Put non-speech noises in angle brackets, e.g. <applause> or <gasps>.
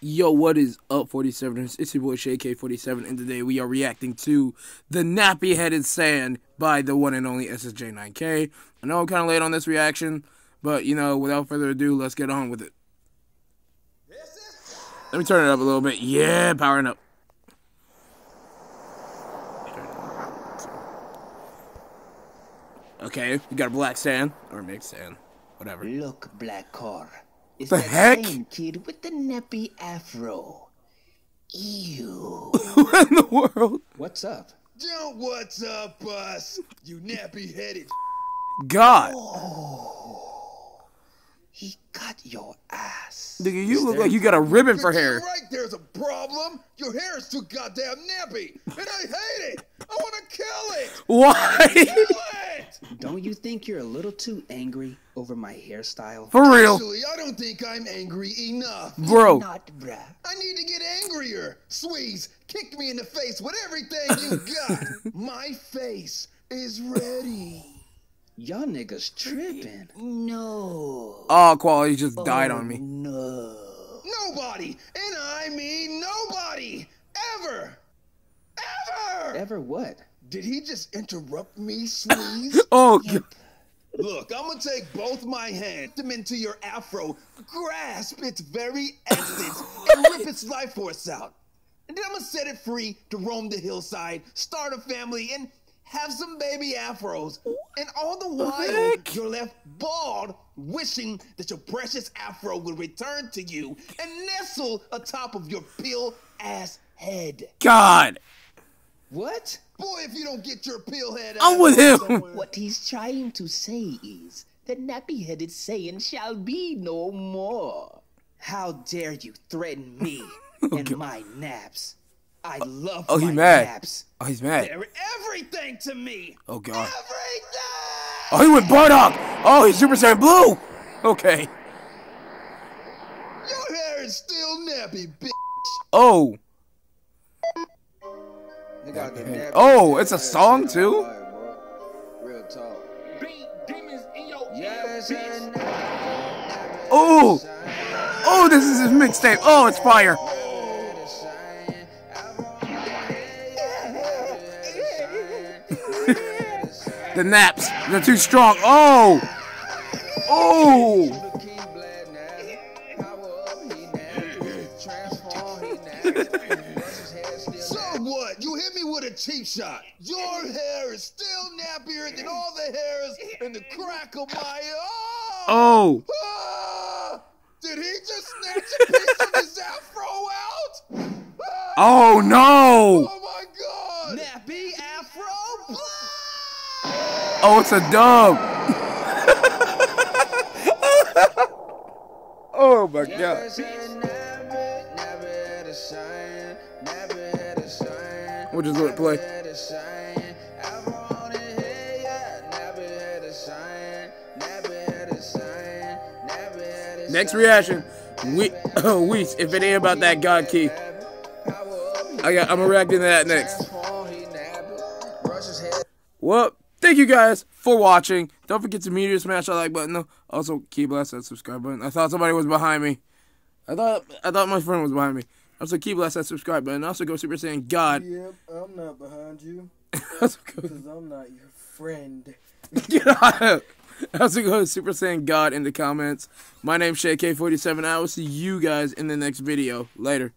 Yo, what is up, 47ers? It's your boy ShadeK47, and today we are reacting to The Nappy Headed Saiyan by the one and only SSJ9K. I know I'm kind of late on this reaction, but you know, without further ado, let's get on with it. Let me turn it up a little bit. Yeah, powering up. Okay, we got a black Saiyan, or mixed Saiyan, whatever. Look, Black Car. It's The that heck? same kid with the nappy afro. Ew. <laughs> What in the world? What's up? Don't what's up, us, you nappy headed. God. Oh, he cut your ass. Nigga, you look like you got a ribbon for hair. right, there's a problem. Your hair is too goddamn nappy, and I hate it. I want to kill it. <laughs> Why? Kill it. Don't you think you're a little too angry over my hairstyle? For real. Actually, I don't think I'm angry enough. Bro. Not, bruh. I need to get angrier. Squeeze, kick me in the face with everything you <laughs> got. My face is ready. Y'all niggas tripping. No. Oh, quality just died on me. Oh, no. Nobody, and I mean nobody, ever, ever. Ever what? Did he just interrupt me, <gasps> Squeeze? Oh, God. Look, I'm gonna take both my hands, them into your afro, grasp its very <sighs> essence, and rip its life force out. And then I'm gonna set it free to roam the hillside, start a family, and have some baby afros. And all the while, you're left bald, wishing that your precious afro would return to you and nestle atop of your pill ass head. God. What? Boy, if you don't get your pill head I'm with him. somewhere- What he's trying to say is the nappy-headed Saiyan shall be no more. How dare you threaten me <laughs> and my naps? I oh, love Oh, he mad. naps. Oh, he's mad. They're everything to me. Oh, God. Everything. Oh, he went Bardock. Oh, he's Super Saiyan Blue. Okay. Your hair is still nappy, bitch. Oh. Oh, it's a song too? Real talk. Oh. Oh, this is his mixtape. Oh, it's fire. <laughs> The naps. They're too strong. Oh. Oh. So what? You hit me with a cheap shot. Your hair is still nappier than all the hairs in the crack of my Oh. oh. Ah! Did he just snatch a piece of his afro out? Ah! Oh no. Oh my god! Nappy afro. Oh, it's a dub. <laughs> oh my god. We'll just let it play. Next reaction. We oh <laughs> Weez, if it ain't about that God key. I got I'm reacting to react into that next. Well, thank you guys for watching. Don't forget to meteor smash that like button though. Also, key blast that subscribe button. I thought somebody was behind me. I thought I thought my friend was behind me. Also, keep blast that subscribe button. Also, go Super Saiyan God. Yep, I'm not behind you <laughs> because I'm not your friend. <laughs> get out. Also, go Super Saiyan God in the comments. My name's ShadeK47. I will see you guys in the next video. Later.